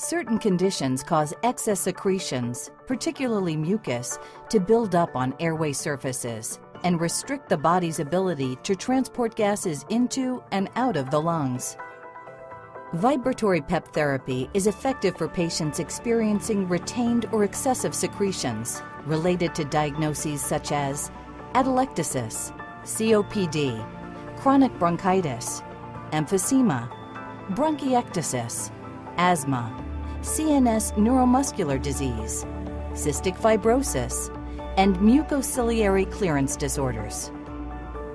Certain conditions cause excess secretions, particularly mucus, to build up on airway surfaces and restrict the body's ability to transport gases into and out of the lungs. Vibratory PEP therapy is effective for patients experiencing retained or excessive secretions related to diagnoses such as atelectasis, COPD, chronic bronchitis, emphysema, bronchiectasis, asthma, CNS neuromuscular disease, cystic fibrosis, and mucociliary clearance disorders.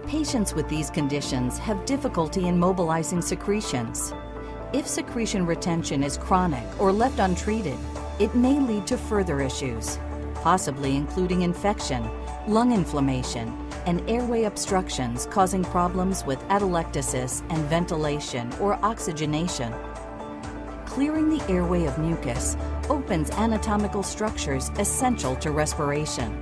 Patients with these conditions have difficulty in mobilizing secretions. If secretion retention is chronic or left untreated, it may lead to further issues, possibly including infection, lung inflammation, and airway obstructions causing problems with atelectasis and ventilation or oxygenation. Clearing the airway of mucus opens anatomical structures essential to respiration.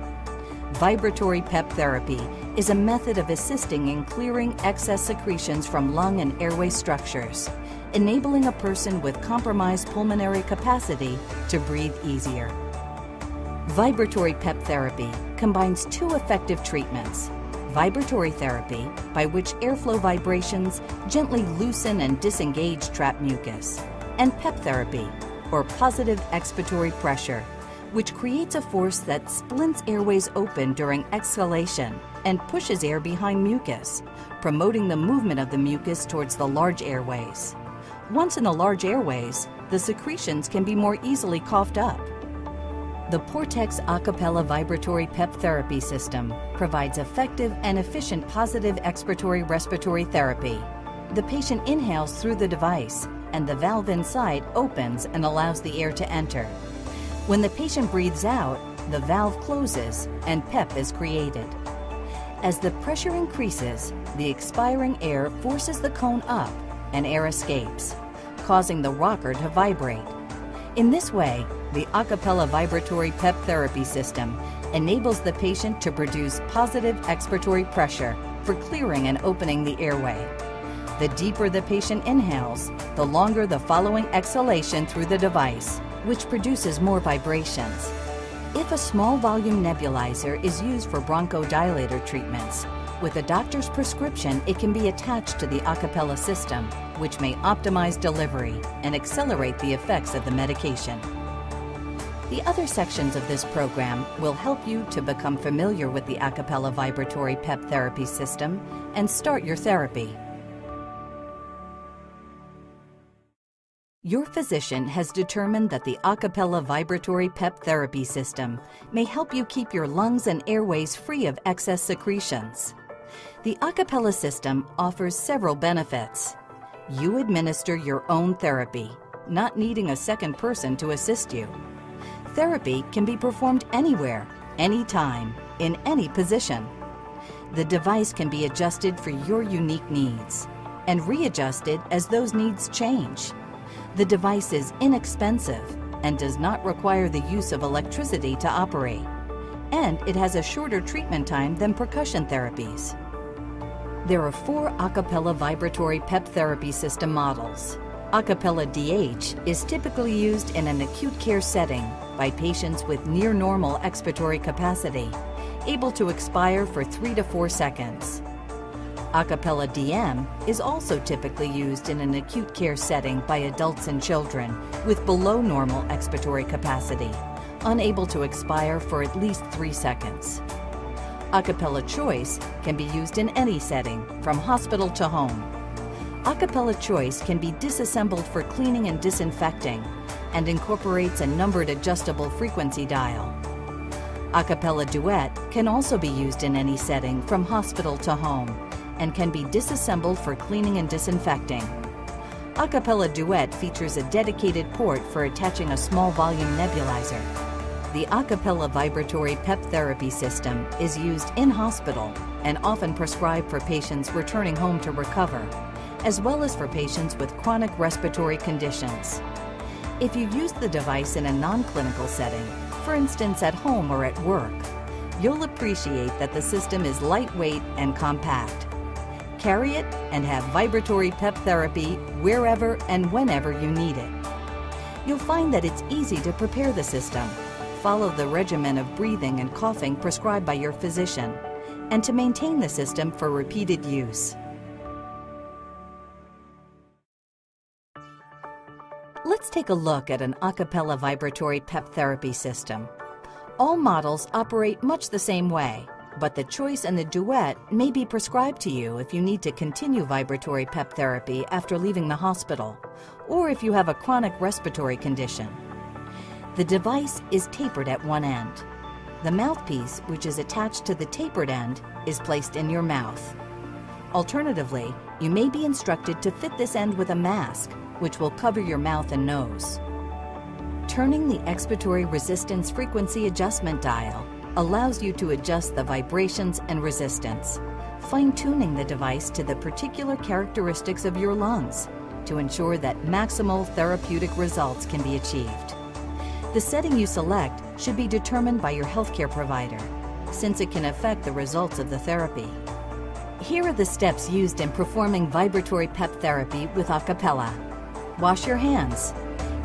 Vibratory PEP therapy is a method of assisting in clearing excess secretions from lung and airway structures, enabling a person with compromised pulmonary capacity to breathe easier. Vibratory PEP therapy combines two effective treatments vibratory therapy, by which airflow vibrations gently loosen and disengage trapped mucus, and PEP therapy, or positive expiratory pressure, which creates a force that splints airways open during exhalation and pushes air behind mucus, promoting the movement of the mucus towards the large airways. Once in the large airways, the secretions can be more easily coughed up. The Portex Acapella Vibratory PEP Therapy System provides effective and efficient positive expiratory respiratory therapy. The patient inhales through the device, and the valve inside opens and allows the air to enter. When the patient breathes out, the valve closes and PEP is created. As the pressure increases, the expiring air forces the cone up and air escapes, causing the rocker to vibrate. In this way, the Acapella Vibratory PEP Therapy System enables the patient to produce positive expiratory pressure for clearing and opening the airway. The deeper the patient inhales, the longer the following exhalation through the device, which produces more vibrations. If a small volume nebulizer is used for bronchodilator treatments, with a doctor's prescription, it can be attached to the Acapella system, which may optimize delivery and accelerate the effects of the medication. The other sections of this program will help you to become familiar with the Acapella Vibratory PEP therapy system and start your therapy. Your physician has determined that the Acapella Vibratory PEP therapy system may help you keep your lungs and airways free of excess secretions. The Acapella system offers several benefits. You administer your own therapy, not needing a second person to assist you. Therapy can be performed anywhere, anytime, in any position. The device can be adjusted for your unique needs and readjusted as those needs change. The device is inexpensive and does not require the use of electricity to operate. And it has a shorter treatment time than percussion therapies. There are four Acapella vibratory PEP therapy system models. Acapella DH is typically used in an acute care setting by patients with near normal expiratory capacity, able to expire for 3 to 4 seconds. Acapella DM is also typically used in an acute care setting by adults and children with below normal expiratory capacity, unable to expire for at least 3 seconds. Acapella Choice can be used in any setting, from hospital to home. Acapella Choice can be disassembled for cleaning and disinfecting and incorporates a numbered adjustable frequency dial. Acapella Duet can also be used in any setting from hospital to home and can be disassembled for cleaning and disinfecting. Acapella Duet features a dedicated port for attaching a small volume nebulizer. The Acapella Vibratory PEP therapy system is used in hospital and often prescribed for patients returning home to recover, as well as for patients with chronic respiratory conditions. If you use the device in a non-clinical setting, for instance at home or at work, you'll appreciate that the system is lightweight and compact. Carry it and have vibratory PEP therapy wherever and whenever you need it. You'll find that it's easy to prepare the system. Follow the regimen of breathing and coughing prescribed by your physician, and to maintain the system for repeated use. Let's take a look at an acapella vibratory PEP therapy system. All models operate much the same way, but the choice and the duet may be prescribed to you if you need to continue vibratory PEP therapy after leaving the hospital, or if you have a chronic respiratory condition. The device is tapered at one end. The mouthpiece, which is attached to the tapered end, is placed in your mouth. Alternatively, you may be instructed to fit this end with a mask, which will cover your mouth and nose. Turning the expiratory resistance frequency adjustment dial allows you to adjust the vibrations and resistance, fine-tuning the device to the particular characteristics of your lungs to ensure that maximal therapeutic results can be achieved. The setting you select should be determined by your healthcare provider, since it can affect the results of the therapy. Here are the steps used in performing vibratory PEP therapy with acapella. Wash your hands.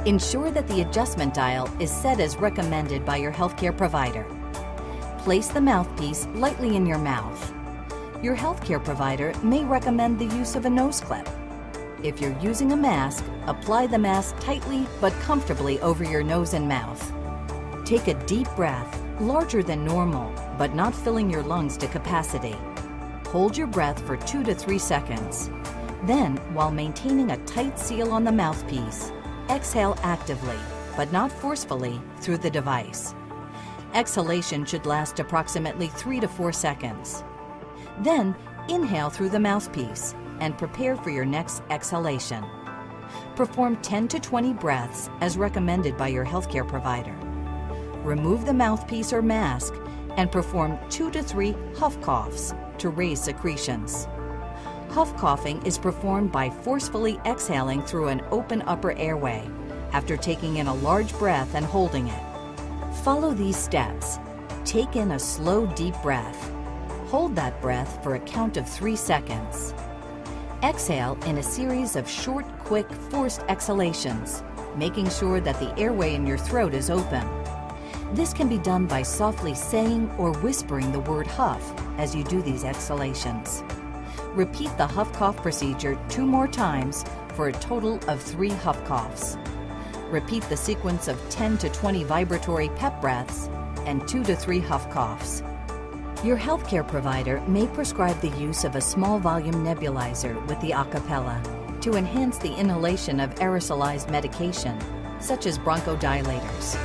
Ensure that the adjustment dial is set as recommended by your healthcare provider. Place the mouthpiece lightly in your mouth. Your healthcare provider may recommend the use of a nose clip. If you're using a mask, apply the mask tightly but comfortably over your nose and mouth. Take a deep breath, larger than normal, but not filling your lungs to capacity. Hold your breath for two to three seconds. Then, while maintaining a tight seal on the mouthpiece, exhale actively, but not forcefully, through the device. Exhalation should last approximately three to four seconds. Then, inhale through the mouthpiece and prepare for your next exhalation. Perform 10 to 20 breaths as recommended by your healthcare provider. Remove the mouthpiece or mask and perform 2 to 3 huff coughs to raise secretions. Huff coughing is performed by forcefully exhaling through an open upper airway after taking in a large breath and holding it. Follow these steps. Take in a slow, deep breath. Hold that breath for a count of three seconds. Exhale in a series of short, quick, forced exhalations, making sure that the airway in your throat is open. This can be done by softly saying or whispering the word huff as you do these exhalations. Repeat the huff cough procedure two more times for a total of three huff coughs. Repeat the sequence of 10 to 20 vibratory pep breaths and 2 to 3 huff coughs. Your healthcare provider may prescribe the use of a small volume nebulizer with the acapella to enhance the inhalation of aerosolized medication, such as bronchodilators.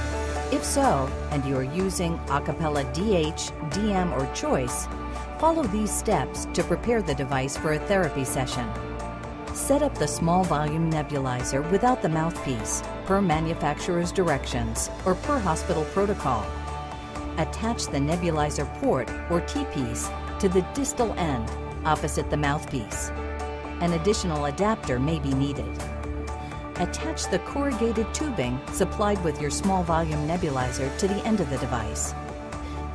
If so, and you are using acapella DH, DM, or choice, follow these steps to prepare the device for a therapy session. Set up the small volume nebulizer without the mouthpiece, per manufacturer's directions or per hospital protocol. Attach the nebulizer port or T-piece to the distal end opposite the mouthpiece. An additional adapter may be needed. Attach the corrugated tubing supplied with your small volume nebulizer to the end of the device.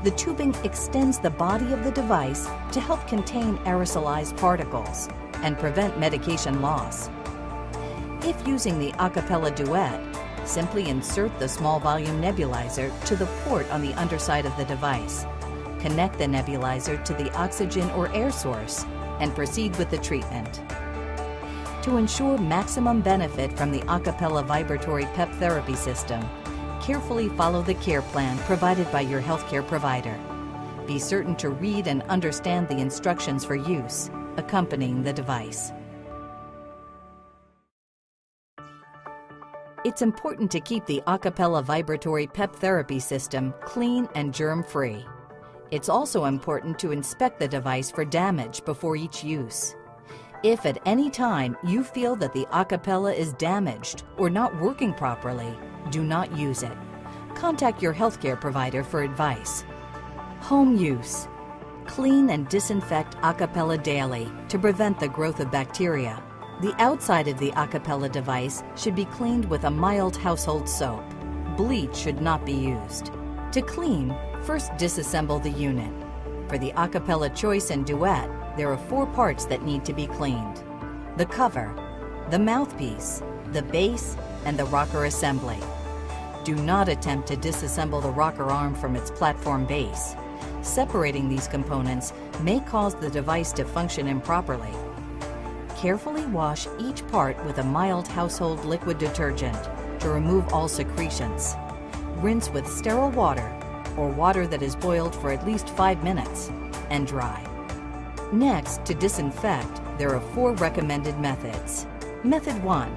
The tubing extends the body of the device to help contain aerosolized particles and prevent medication loss. If using the acapella duet, simply insert the small volume nebulizer to the port on the underside of the device. Connect the nebulizer to the oxygen or air source and proceed with the treatment. To ensure maximum benefit from the acapella vibratory PEP therapy system, carefully follow the care plan provided by your healthcare provider. Be certain to read and understand the instructions for use accompanying the device. It's important to keep the acapella vibratory PEP therapy system clean and germ-free. It's also important to inspect the device for damage before each use. If at any time you feel that the acapella is damaged or not working properly, do not use it. Contact your healthcare provider for advice. Home use. Clean and disinfect acapella daily to prevent the growth of bacteria. The outside of the acapella device should be cleaned with a mild household soap. Bleach should not be used. To clean, first disassemble the unit. For the acapella choice and duet, there are four parts that need to be cleaned. The cover, the mouthpiece, the base, and the rocker assembly. Do not attempt to disassemble the rocker arm from its platform base. Separating these components may cause the device to function improperly. Carefully wash each part with a mild household liquid detergent to remove all secretions. Rinse with sterile water or water that is boiled for at least five minutes and dry. Next, to disinfect, there are four recommended methods. Method 1.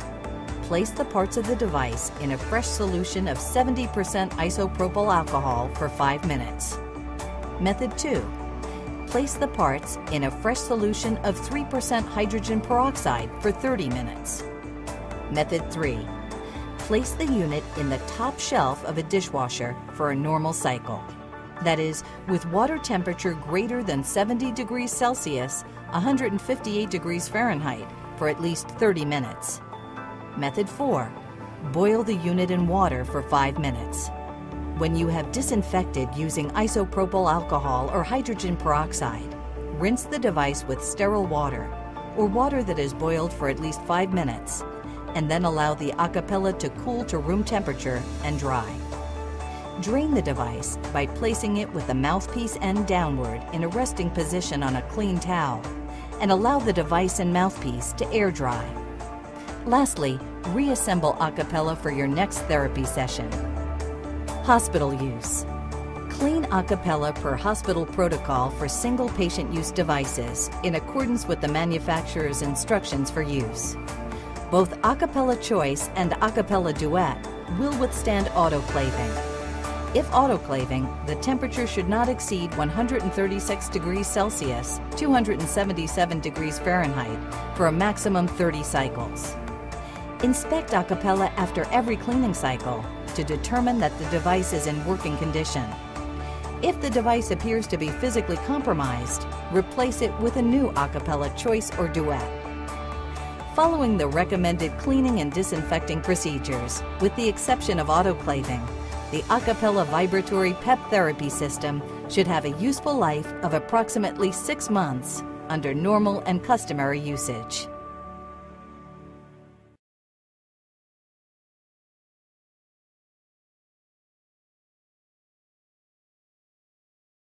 Place the parts of the device in a fresh solution of 70% isopropyl alcohol for 5 minutes. Method 2. Place the parts in a fresh solution of 3% hydrogen peroxide for 30 minutes. Method 3. Place the unit in the top shelf of a dishwasher for a normal cycle. That is, with water temperature greater than 70 degrees Celsius, 158 degrees Fahrenheit, for at least 30 minutes. Method 4. Boil the unit in water for 5 minutes. When you have disinfected using isopropyl alcohol or hydrogen peroxide, rinse the device with sterile water or water that is boiled for at least 5 minutes, and then allow the acapella to cool to room temperature and dry. Drain the device by placing it with the mouthpiece end downward in a resting position on a clean towel and allow the device and mouthpiece to air dry. Lastly, reassemble acapella for your next therapy session. Hospital use. Clean acapella per hospital protocol for single patient use devices in accordance with the manufacturer's instructions for use. Both acapella choice and acapella duet will withstand autoclaving. If autoclaving, the temperature should not exceed 136 degrees Celsius, 277 degrees Fahrenheit, for a maximum 30 cycles. Inspect acapella after every cleaning cycle to determine that the device is in working condition. If the device appears to be physically compromised, replace it with a new acapella choice or duet. Following the recommended cleaning and disinfecting procedures, with the exception of autoclaving, the Acapella Vibratory PEP Therapy System should have a useful life of approximately six months under normal and customary usage.